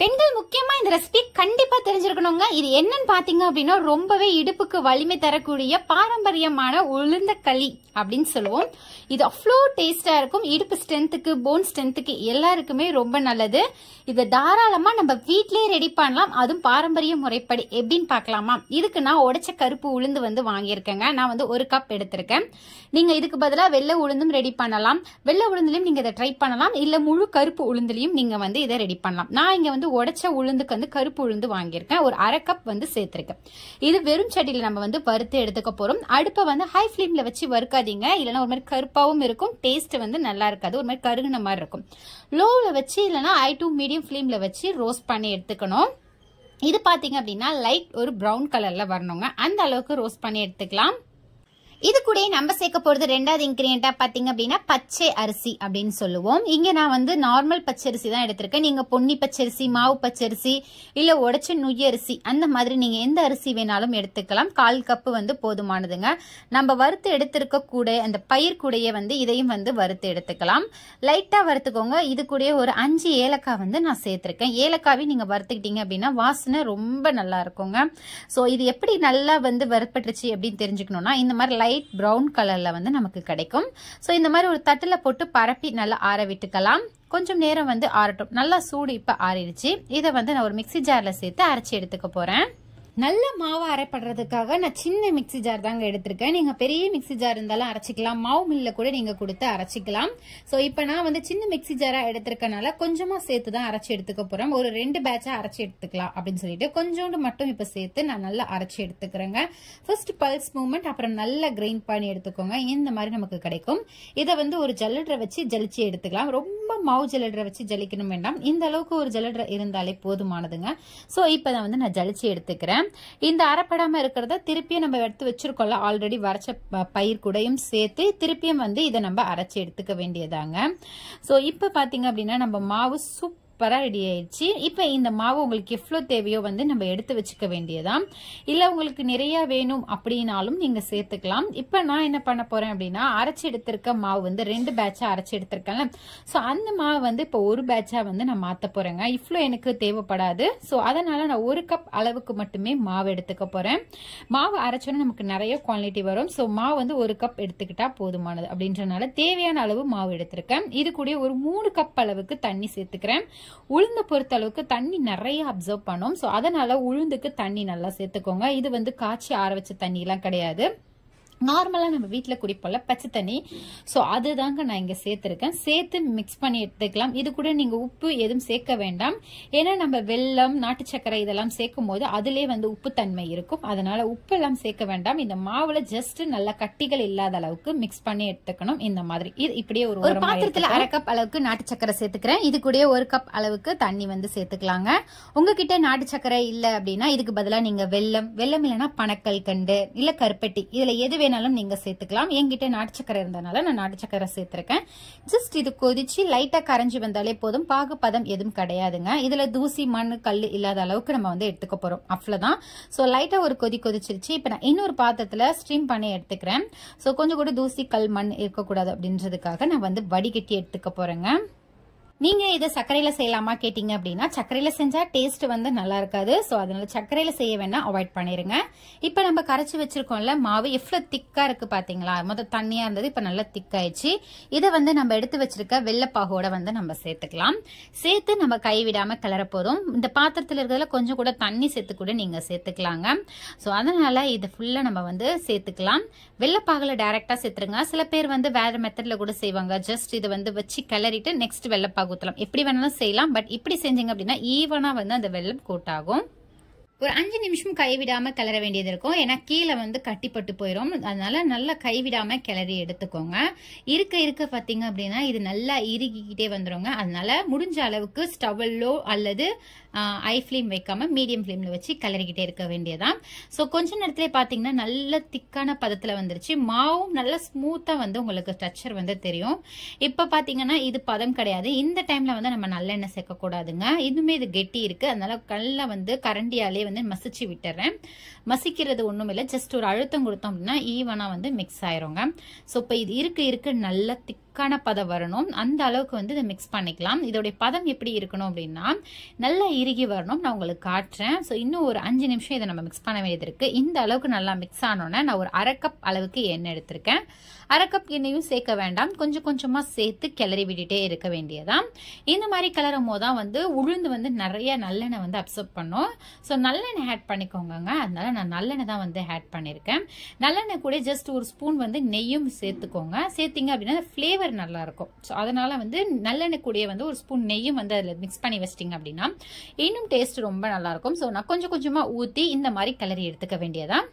பெண்கள் முக்கியமா இந்த ரெசிபி கண்டிப்பா தெரிஞ்சிருக்கணுங்க. இது என்னன்னு பாத்தீங்க அப்படின்னா ரொம்பவே இடுப்புக்கு வலிமை தரக்கூடிய பாரம்பரியமான உளுந்த களி அப்படின்னு சொல்லுவோம். இது அவ்வளோ டேஸ்டா இருக்கும். இடுப்பு ஸ்ட்ரென்த்துக்கு போன் ஸ்ட்ரென்த்துக்கு எல்லாருக்குமே ரொம்ப நல்லது. இதை தாராளமா நம்ம வீட்லயே ரெடி பண்ணலாம். அதுவும் பாரம்பரிய முறைப்படி. எப்படின்னு பார்க்கலாமா? இதுக்கு நான் உடைச்ச கருப்பு உளுந்து வந்து வாங்கியிருக்கேங்க. நான் வந்து ஒரு கப் எடுத்திருக்கேன். நீங்க இதுக்கு பதிலாக வெள்ளை உளுந்தும் ரெடி பண்ணலாம். வெள்ளை உளுந்துலையும் நீங்க இதை ட்ரை பண்ணலாம். இல்ல முழு கருப்பு உளுந்துலையும் நீங்க வந்து இதை ரெடி பண்ணலாம். நான் இங்க வந்து உடைச்ச உளுந்துக்கு வந்து கருப்பு உளுந்து வாங்கியிருக்கேன். ஒரு அரை கப் வந்து சேர்த்திருக்கேன். இது வெறும் சட்டியில் நம்ம வந்து வறுத்து எடுத்துக்க போறோம். அடுப்பை வந்து ஹை ஃபிளேம்ல வச்சு வறுக்காதீங்க. இல்லைன்னா ஒரு மாதிரி கருப்பாகவும் இருக்கும். டேஸ்ட் வந்து நல்லா இருக்காது. ஒரு மாதிரி கருகுன மாதிரி இருக்கும். லோவில் வச்சு இல்லைன்னா ஐ டூ மீடியம் ஃபிளேம்ல வச்சு ரோஸ்ட் பண்ணி எடுத்துக்கணும். இது பார்த்தீங்க அப்படின்னா லைட் ஒரு ப்ரௌன் கலரில் வரணுங்க. அந்த அளவுக்கு ரோஸ்ட் பண்ணி எடுத்துக்கலாம். இது கூட நம்ம சேர்க்க போறது ரெண்டாவது இன்கிரியண்டா பாத்தீங்க அப்படின்னா பச்சை அரிசி அப்படின்னு சொல்லுவோம். இங்க நான் வந்து நார்மல் பச்சரிசி தான் எடுத்திருக்கேன். நீங்க பொன்னி பச்சரிசி மாவு பச்சரிசி இல்ல உடச்ச நுய் அரிசி அந்த மாதிரி நீங்க எந்த அரிசி வேணாலும் எடுத்துக்கலாம். கால் கப்பு வந்து போதுமானதுங்க. நம்ம வறுத்து எடுத்திருக்க கூட அந்த பயிர் கூடையே வந்து இதையும் வந்து வறுத்து எடுத்துக்கலாம். லைட்டா வறுத்துக்கோங்க. இது கூட ஒரு அஞ்சு ஏலக்காய் வந்து நான் சேர்த்திருக்கேன். ஏலக்காவே நீங்க வறுத்துக்கிட்டீங்க அப்படின்னா வாசனை ரொம்ப நல்லா இருக்குங்க. ஸோ இது எப்படி நல்லா வந்து வறுப்பட்டுருச்சு அப்படின்னு தெரிஞ்சுக்கணும்னா இந்த மாதிரி லைட் ப்ரௌன் கலரில் வந்து நமக்கு கிடைக்கும். ஸோ இந்த மாதிரி ஒரு தட்டில் போட்டு பரப்பி நல்லா ஆற விட்டுக்கலாம். கொஞ்சம் நேரம் வந்து ஆறட்டும். நல்லா சூடு இப்போ ஆறிடுச்சு. இதை வந்து நான் ஒரு மிக்சி ஜாரில் சேர்த்து அரைச்சி எடுத்துக்க போகிறேன் நல்ல மாவை அரைப்படுறதுக்காக நான் சின்ன மிக்சி ஜார் தாங்க எடுத்திருக்கேன். நீங்க பெரிய மிக்சி ஜார் இருந்தாலும் அரைச்சிக்கலாம். மாவு மில்ல கூட நீங்க கொடுத்து அரைச்சிக்கலாம். ஸோ இப்போ நான் வந்து சின்ன மிக்சி ஜாரா எடுத்திருக்கனால கொஞ்சமா சேர்த்து தான் அரைச்சி எடுத்துக்க போறேன். ஒரு ரெண்டு பேட்சா அரைச்சி எடுத்துக்கலாம் அப்படின்னு சொல்லிட்டு கொஞ்சோண்டு மட்டும் இப்போ சேர்த்து நான் நல்லா அரைச்சி எடுத்துக்கிறேங்க. ஃபர்ஸ்ட் பல்ஸ் மூவ்மெண்ட் அப்புறம் நல்லா கிரைண்ட் பண்ணி எடுத்துக்கோங்க. இந்த மாதிரி நமக்கு கிடைக்கும். இதை வந்து ஒரு ஜல்லடரை வச்சு ஜலிச்சு எடுத்துக்கலாம். ரொம்ப ரொம்ப மாவு ஜல்லடரை வச்சு ஜலிக்கணும் வேண்டாம். இந்த அளவுக்கு ஒரு ஜல்லடரை இருந்தாலே போதுமானதுங்க. ஸோ இப்போ நான் வந்து நான் ஜலிச்சு எடுத்துக்கிறேன். இந்த அரைப்படாமல் இருக்கிறத திருப்பியும் நம்ம எடுத்து வச்சிருக்கோம்ல ஆல்ரெடி வரைச்ச ப- பயிர் கூடையும் சேர்த்து திருப்பியும் வந்து இதை நம்ம அரைச்சி எடுத்துக்க வேண்டியதாங்க. ஸோ இப்போ பார்த்தீங்க அப்படின்னா நம்ம மாவு சூப் சூப்பராக ரெடி ஆயிடுச்சு இப்போ இந்த மாவு உங்களுக்கு எவ்வளோ தேவையோ வந்து நம்ம எடுத்து வச்சுக்க வேண்டியதான் இல்லை உங்களுக்கு நிறையா வேணும் அப்படின்னாலும் நீங்கள் சேர்த்துக்கலாம். இப்போ நான் என்ன பண்ண போகிறேன் அப்படின்னா அரைச்சி எடுத்திருக்க மாவு வந்து ரெண்டு பேட்சாக அரைச்சி எடுத்திருக்கேன்ல. ஸோ அந்த மாவு வந்து இப்போ ஒரு பேட்சாக வந்து நான் மாற்ற போகிறேங்க இவ்வளோ எனக்கு தேவைப்படாது. ஸோ அதனால் நான் ஒரு கப் அளவுக்கு மட்டுமே மாவு எடுத்துக்க போகிறேன் மாவு அரைச்சோன்னா நமக்கு நிறைய குவாலிட்டி வரும். ஸோ மாவு வந்து ஒரு கப் எடுத்துக்கிட்டால் போதுமானது அப்படின்றனால தேவையான அளவு மாவு எடுத்திருக்கேன். இது கூட ஒரு மூணு கப் அளவுக்கு தண்ணி சேர்த்துக்கிறேன். உளுந்த பொறுத்த அளவுக்கு தண்ணி நிறைய அப்சர்வ் பண்ணும். ஸோ அதனால உளுந்துக்கு தண்ணி நல்லா சேர்த்துக்கோங்க. இது வந்து காய்ச்சி ஆற வச்ச தண்ணிலாம் கிடையாது. நார்மலாக நம்ம வீட்டில் குடிப்போம்ல பச்சை தண்ணி. ஸோ அதுதாங்க நான் இங்கே சேர்த்துருக்கேன். சேர்த்து மிக்ஸ் பண்ணி எடுத்துக்கலாம். இது கூட நீங்கள் உப்பு எதுவும் சேர்க்க வேண்டாம். ஏன்னா நம்ம வெல்லம் நாட்டு சர்க்கரை இதெல்லாம் சேர்க்கும் போது அதிலே வந்து உப்பு தன்மை இருக்கும். அதனால உப்பு எல்லாம் சேர்க்க வேண்டாம். இந்த மாவுல ஜஸ்ட் நல்லா கட்டிகள் இல்லாத அளவுக்கு மிக்ஸ் பண்ணி எடுத்துக்கணும். இந்த மாதிரி. இது இப்படியே ஒரு ஒரு பாத்திரத்தில் அரை கப் அளவுக்கு நாட்டு சர்க்கரை சேர்த்துக்கிறேன். இது கூட ஒரு கப் அளவுக்கு தண்ணி வந்து சேர்த்துக்கலாங்க. உங்ககிட்ட நாட்டு சர்க்கரை இல்லை அப்படின்னா இதுக்கு பதிலாக நீங்க வெல்லம். வெல்லம் இல்லைன்னா பனக்கல் கண்டு இல்ல கருப்பட்டி. இதுல எது வேணாலும் நீங்கள் சேர்த்துக்கலாம். என்கிட்ட நாட்டு சக்கரை இருந்தனால நான் நாட்டு சக்கரை சேர்த்துருக்கேன். ஜஸ்ட் இது கொதிச்சு லைட்டாக கரைஞ்சி வந்தாலே போதும். பாகு பதம் எதுவும் கிடையாதுங்க. இதில் தூசி மண் கல் இல்லாத அளவுக்கு நம்ம வந்து எடுத்துக்க போகிறோம் அவ்வளோதான் ஸோ லைட்டாக ஒரு கொதி கொதிச்சிருச்சு. இப்போ நான் இன்னொரு பாத்திரத்தில் ஸ்ட்ரீம் பண்ணி எடுத்துக்கிறேன். ஸோ கொஞ்சம் கூட தூசி கல் மண் இருக்கக்கூடாது அப்படின்றதுக்காக நான் வந்து வடிகட்டி எடுத்துக்க போகிறேங்க நீங்க இதை சர்க்கரையில செய்யலாமா கேட்டீங்க அப்படின்னா சர்க்கரையில செஞ்சா டேஸ்ட் வந்து நல்லா இருக்காது. ஸோ அதனால சர்க்கரையில செய்ய வேணா அவாய்ட் பண்ணிருங்க. இப்போ நம்ம கரைச்சி வச்சிருக்கோம்ல மாவு எவ்வளவு திக்கா இருக்கு பாத்தீங்களா? மொத்த தண்ணியா இருந்தது இப்போ நல்லா திக்காயிடுச்சு இதை வந்து நம்ம எடுத்து வச்சிருக்க வெள்ளப்பாகோட வந்து நம்ம சேர்த்துக்கலாம். சேர்த்து நம்ம கைவிடாம கிளற போதும் இந்த பாத்திரத்தில் இருக்கிறதுல கொஞ்சம் கூட தண்ணி சேர்த்து கூட நீங்க சேர்த்துக்கலாங்க. ஸோ அதனால இது ஃபுல்லா நம்ம வந்து சேர்த்துக்கலாம். வெள்ளப்பாகல டைரக்டா சேர்த்துருங்க. சில பேர் வந்து வேற மெத்தட்ல கூட செய்வாங்க. ஜஸ்ட் இதை வந்து வச்சு கிளறிட்டு நெக்ஸ்ட் வெள்ளைப்பாகு ஊற்றலாம் எப்படி வேணாலும் செய்யலாம் பட் இப்படி செஞ்சீங்க அப்படின்னா ஈவனா வந்து அந்த வெள்ளம் கோட் ஆகும் ஒரு அஞ்சு நிமிஷம் கைவிடாம கிளற வேண்டியது இருக்கும். ஏன்னா கீழே வந்து கட்டிப்பட்டு போயிடும் அதனால நல்லா கைவிடாம கிளறி எடுத்துக்கோங்க. இருக்க இருக்க பார்த்தீங்க அப்படின்னா இது நல்லா இறுகிக்கிட்டே வந்துருங்க. அதனால முடிஞ்ச அளவுக்கு ஸ்டவல்லோ அல்லது ஐ ஃப்ளேம் வைக்காம மீடியம் ஃப்ளேம்ல வச்சு கிளறிக்கிட்டே இருக்க வேண்டியதான் ஸோ கொஞ்ச நேரத்தில் பார்த்தீங்கன்னா நல்ல திக்கான பதத்தில் வந்துருச்சு. மாவும் நல்லா ஸ்மூத்தாக வந்து உங்களுக்கு ஸ்ட்ரக்சர் வந்து தெரியும். இப்போ பார்த்தீங்கன்னா இது பதம் கிடையாது. இந்த டைம்ல வந்து நம்ம நல்லெண்ணெய் சேர்க்கக்கூடாதுங்க. இன்னுமே இது கெட்டி இருக்கு. அதனால கல்ல வந்து கரண்டியாலே வந்து மசிச்சு விட்டுறேன். மசிக்கிறது ஒன்றும் இல்லை. ஜஸ்ட் ஒரு அழுத்தம் கொடுத்தோம் அப்படின்னா ஈவனாக வந்து மிக்ஸ் ஆயிருங்க. ஸோ இப்போ இது இருக்க இருக்க நல்லா திக் திக்கான பதம் வரணும். அந்த அளவுக்கு வந்து இதை மிக்ஸ் பண்ணிக்கலாம். இதோடைய பதம் எப்படி இருக்கணும் அப்படின்னா நல்லா இறுகி வரணும். நான் உங்களுக்கு காட்டுறேன். ஸோ இன்னும் ஒரு அஞ்சு நிமிஷம் இதை நம்ம மிக்ஸ் பண்ண வேண்டியது இருக்கு. இந்த அளவுக்கு நல்லா மிக்ஸ் ஆனோன்னே நான் ஒரு அரை கப் அளவுக்கு எண்ணெய் எடுத்திருக்கேன். அரை கப் எண்ணெயும் சேர்க்க வேண்டாம். கொஞ்சம் கொஞ்சமாக சேர்த்து கிளறி விட்டுட்டே இருக்க வேண்டியதான் இந்த மாதிரி கிளறும் போது தான் வந்து உளுந்து வந்து நிறைய நல்லெண்ணெய் வந்து அப்சர்வ் பண்ணும். ஸோ நல்லெண்ணெய் ஆட் பண்ணிக்கோங்க அதனால நான் நல்லெண்ணெய் தான் வந்து ஆட் பண்ணியிருக்கேன். நல்லெண்ணெய் கூட ஜஸ்ட் ஒரு ஸ்பூன் வந்து நெய்யும் சேர்த்துக்கோங்க. சேர்த்திங்க அப்படின்னா ஃப்ளேவர் ஃப்ளேவர் நல்லாயிருக்கும் ஸோ அதனால் வந்து நல்லெண்ணெய் கூடயே வந்து ஒரு ஸ்பூன் நெய்யும் வந்து அதில் மிக்ஸ் பண்ணி வச்சிட்டிங்க அப்படின்னா இன்னும் டேஸ்ட் ரொம்ப நல்லாயிருக்கும் ஸோ நான் கொஞ்சம் கொஞ்சமாக ஊற்றி இந்த மாதிரி கிளறி எடுத்துக்க வேண்டியதான்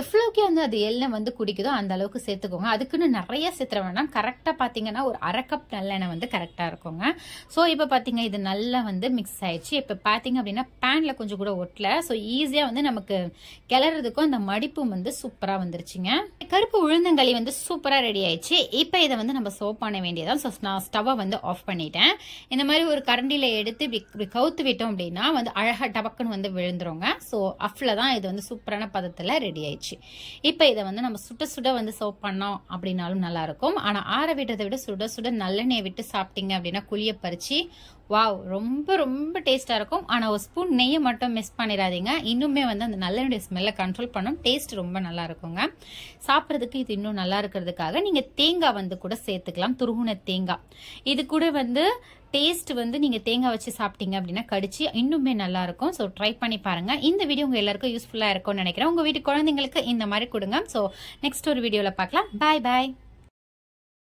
எவ்வளோக்கு வந்து அது எண்ணெய் வந்து குடிக்குதோ அந்த அளவுக்கு சேர்த்துக்கோங்க. அதுக்குன்னு நிறைய சேர்த்துற வேணாம். கரெக்டாக பார்த்தீங்கன்னா ஒரு அரை கப் நல்லெண்ணெய் வந்து கரெக்டாக இருக்குங்க. ஸோ இப்போ பார்த்தீங்க இது நல்லா வந்து மிக்ஸ் ஆயிடுச்சு. இப்போ பார்த்தீங்க அப்படின்னா பேனில் கொஞ்சம் கூட ஒட்டல. ஸோ ஈஸியாக வந்து நமக்கு கிளறதுக்கும் அந்த மடிப்பும் வந்து சூப்பராக வந்துருச்சுங்க. கருப்பு உளுந்தங்களி வந்து சூப்பராக ரெடி ஆயிடுச்சு. இப்போ இதை வந்து நம்ம சோப் பண்ண வேண்டியதான் ஸோ நான் ஸ்டவ்வை வந்து ஆஃப் பண்ணிட்டேன். இந்த மாதிரி ஒரு கரண்டியில் எடுத்து இப்படி இப்படி கவுத்து விட்டோம் அப்படின்னா வந்து அழகாக டபக்குன்னு வந்து விழுந்துருங்க. ஸோ அஃப்ல தான் இது வந்து சூப்பரான பதத்தில் ரெடி ஆயிடுச்சு. இப்போ இதை வந்து நம்ம சுட சுட வந்து சர்வ் பண்ணோம் அப்படின்னாலும் நல்லா இருக்கும் ஆனால் ஆற விட்டதை விட சுட சுட நல்லெண்ணெயை விட்டு சாப்பிட்டீங்க அப்படின்னா குழிய பறிச்சு வாவ் ரொம்ப ரொம்ப டேஸ்ட்டாக இருக்கும். ஆனால் ஒரு ஸ்பூன் நெய்யை மட்டும் மிஸ் பண்ணிடாதீங்க. இன்னுமே வந்து அந்த நல்லெண்ணெய் ஸ்மெல்லை கண்ட்ரோல் பண்ணும். டேஸ்ட் ரொம்ப நல்லா இருக்குங்க சாப்பிட்றதுக்கு இது இன்னும் நல்லா இருக்கிறதுக்காக நீங்கள் தேங்காய் வந்து கூட சேர்த்துக்கலாம். துருகுன தேங்காய். இது கூட வந்து டேஸ்ட் வந்து நீங்க தேங்காய் வச்சு சாப்பிட்டீங்க அப்படின்னா கடிச்சு இன்னுமே நல்லா இருக்கும். ஸோ ட்ரை பண்ணி பாருங்க. இந்த வீடியோ உங்க எல்லாருக்கும் யூஸ்ஃபுல்லா இருக்கும்னு நினைக்கிறேன். உங்க வீட்டு குழந்தைங்களுக்கு இந்த மாதிரி கொடுங்க. ஸோ நெக்ஸ்ட் ஒரு வீடியோல பார்க்கலாம். பாய் பாய்